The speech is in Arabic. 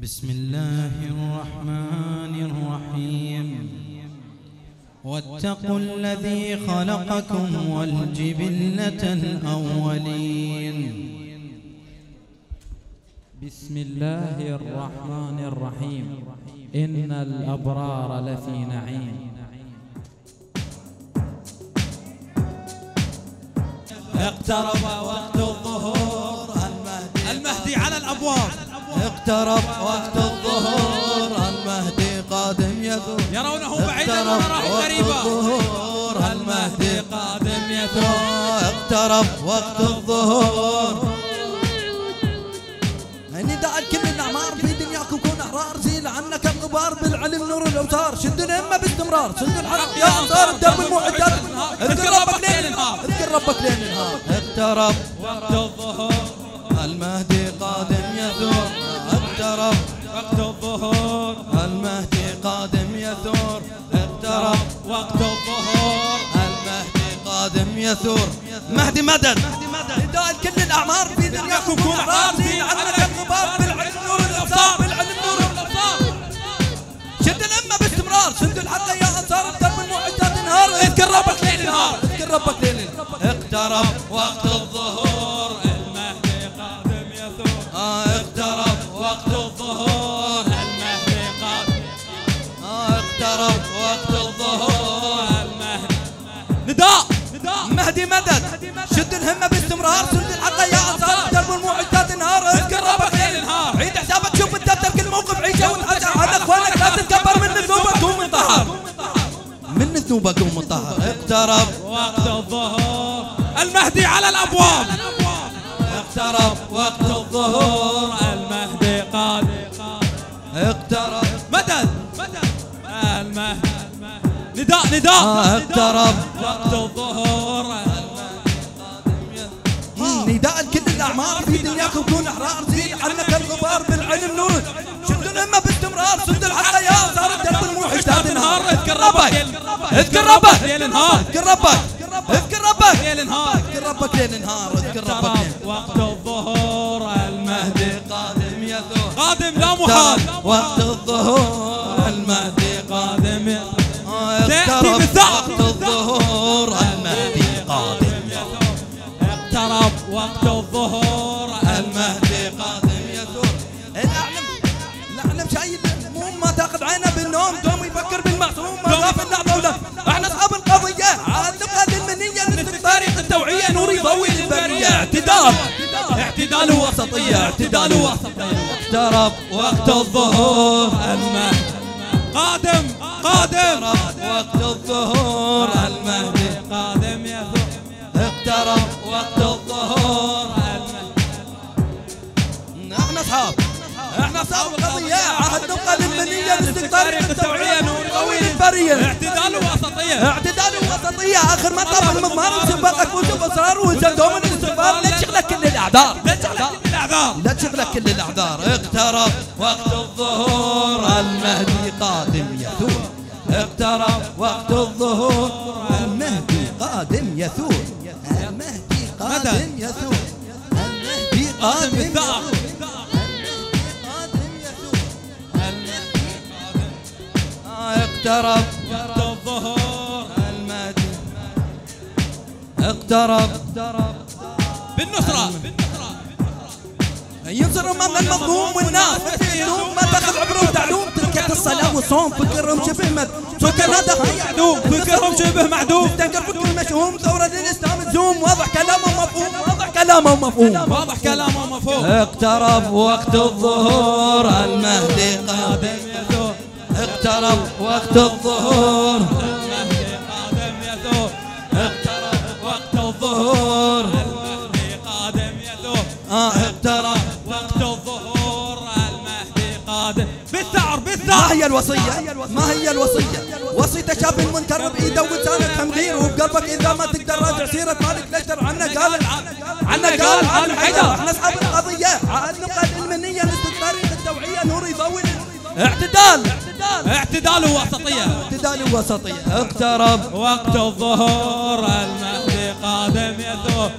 بسم الله الرحمن الرحيم. واتقوا الذي خلقكم والجبلة الأولين. بسم الله الرحمن الرحيم. إن الأبرار لفي نعيم. اقترب وقت الظهور المهدي. على الأبواب. اقترب وقت الظهور المهدي قادم يثور. يرونه بعيدا اقترب ونراه وقت قريبا. الظهور المهدي قادم يثور. اقترب وقت الظهور. نداء لكل الاعمار في دنياكم كون احرار زيل عنك الغبار بالعلم نور الاوتار. شد الهمه باستمرار شد الحق يا أنصار الدرب المعدات اذكر ربك ليل نهار اذكر ربك ليل نهار اقترب وقت الظهور. المهدي اقترب وقت الظهور. المهدي قادم يثور. مهدي مدد. نداء لكل الاعمار في دنياكم كون زيل عنك الغبار بالعلم نور الابصار بالعلم نور الابصار شد الأمة باستمرار. شد الحق يا أنصار. الدرب المعدات انهار. اذكر ربك ليل نهار. اذكر ربك ليل نهار. اقترب وقت الظهور. المهدي قادم يثور. آه اقترب وقت الظهور. المهدي قادم آه اقترب وقت الظهور نداء نداء. مهدي مدد. شد الهمة باستمرار. شد الحق يا انصار الدرب المعدات انهار. اذكر ربك ليل نهار عيد حسابك شوف الدفتر كل موقف عيشه والحجر هذا اخوانك لا تتكبر. من ذنوبك قوم انطهر من ذنوبك قوم انطهر اقترب. وقت الظهور. المهدي على الأبواب. اقترب. وقت الظهور. المهدي قادم اقترب. نداء نداء. اقترب وقت الظهور. نداء لكل الأعمار في دنياكم كون أحرار. زيل عنك الغبار بالعلم نور شد الامه باستمرار. شد الحق يا انصار الدرب الموحشات انهار اذكر ربك. اذكر ربك. ليل نهار اذكر ربك. اذكر ربك. ليل نهار اذكر ربك ليل نهار. اذكر ربك وقت الظهور. المهدي قادم يثور. قادم لا محال. وقت الظهور. شايل الهموم ما تاخذ عينه بالنوم دوم يفكر بالمعصوم ما خاف اللحظه ولا أحنا أصحاب القضية نبقى للمنيه نسلك طريق التوعية نور يضوي للبرية. اعتدال اعتدال وسطية اعتدال وسطية. اقترب وقت الظهور قادم قادم. وقت اصحاب القضية عهد نبقى للمنية نسلك طريق التوعيه نور يضوي للبريه اعتدال وسطية. اعتدال وسطية. آخر ما طاب المضمار وسبقك وشوف اسرار وجل دوم الاستغفار. لا تشغلك كل الأعذار. لا تشغلك الاعذار لا تشغلك كل الأعذار. اقترب وقت الظهور المهدي قادم يثور. اقترب وقت الظهور المهدي قادم يثور. المهدي قادم يثور. المهدي قادم اقترب وقت الظهور المهدي اقترب. بالنصرة. ينصر امام المظلوم والناس يلوم ما تاخذ عبره وتعلوم تركت الصلاة والصوم فكرهم شبه مد سكر هذا يعدوم فكرهم شبه معدوم. تنكر فكر مشؤوم ثوره للإسلام تزوم. واضح كلامه مفهوم واضح كلامه مفهوم. واضح كلامه مفهوم. اقترب وقت الظهور المهدي قادم اقترب وقت الظهور. المهدي قادم يثور اقترب وقت الظهور. المهدي قادم. يثور اقترب وقت الظهور المهدي قادم ما هي الوصية؟ ما هي الوصية؟ وصية شاب منكر بإيده ولسانه تمغير. وبقلبك إذا ما تقدر راجع سيرة مالك ليشتر عنا قال عنا قال عن حيدر إحنا أصحاب القضية. عاد نبقى للمنية نسلك التوعية نور يضوي اعتدال. اعتدال وسطية. اعتدال وسطية. اقترب وقت الظهور المهدي قادم يثور